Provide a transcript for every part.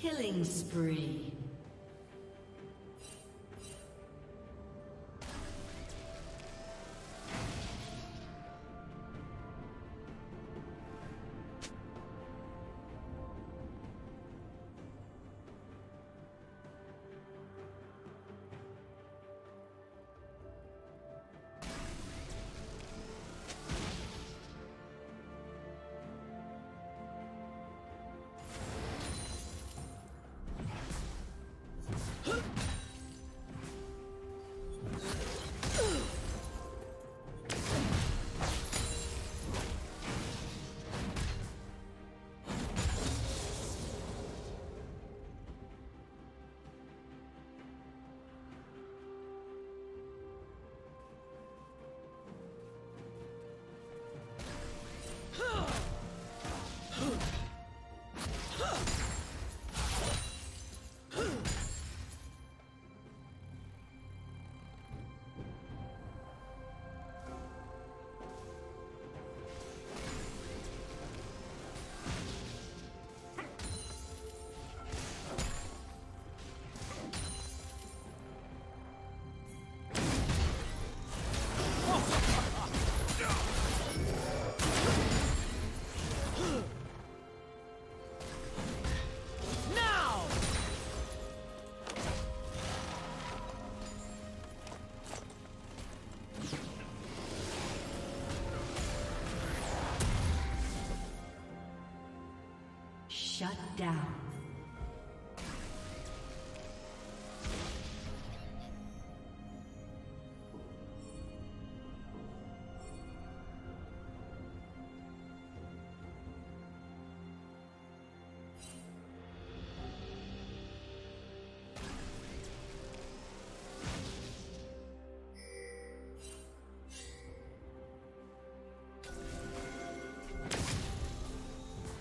Killing spree. Shut down.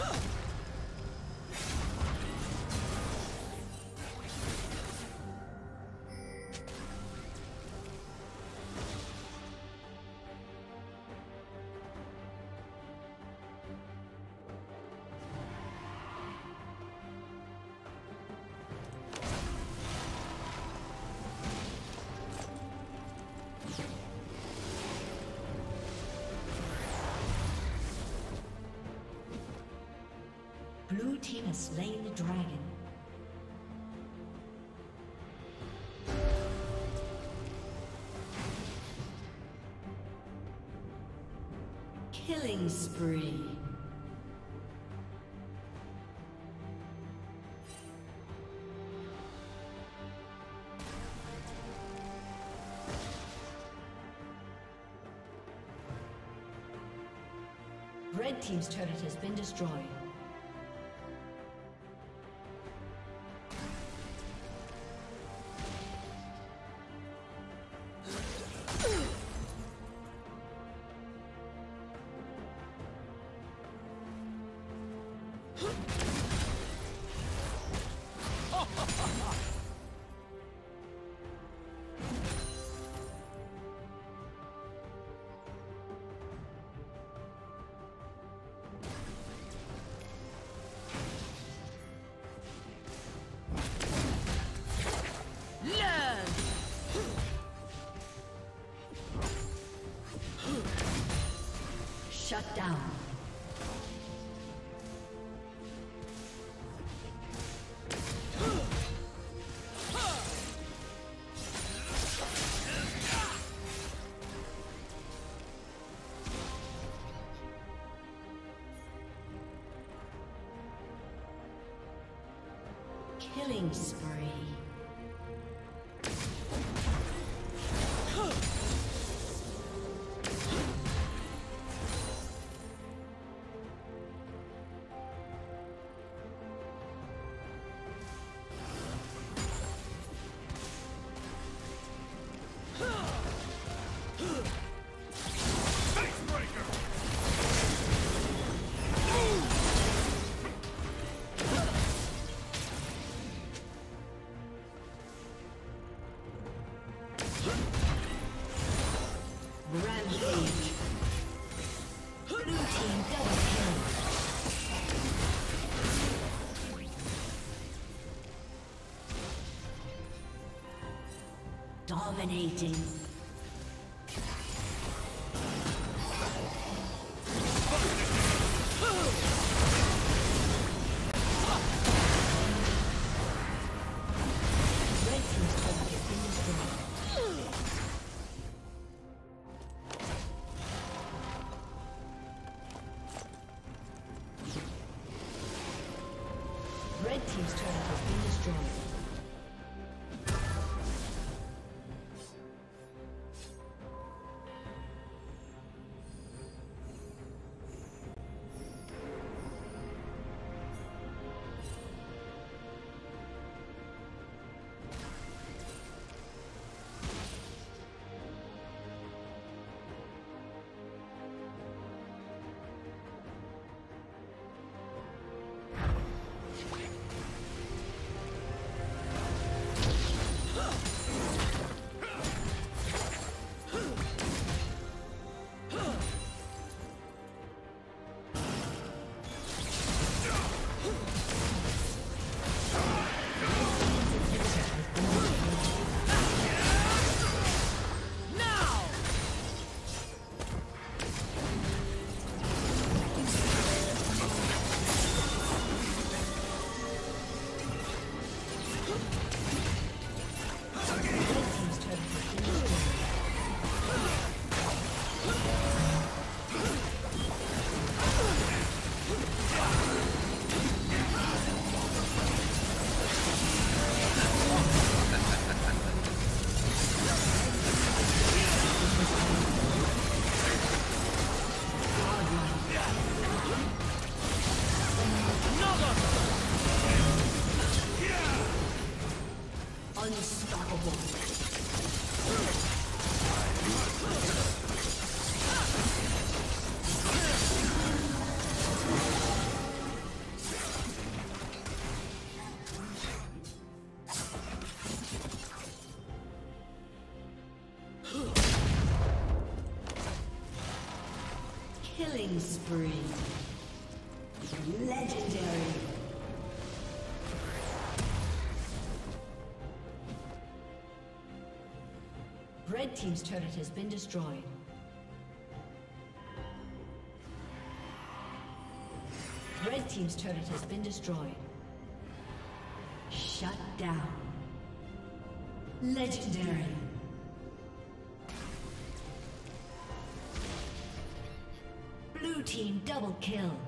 Huh! Blue team has slain the dragon. Killing spree. Red Team's turret has been destroyed. Shut down. Dominating. Spree. Legendary. Red Team's turret has been destroyed. Red Team's turret has been destroyed. Shut down. Legendary. Team double kill.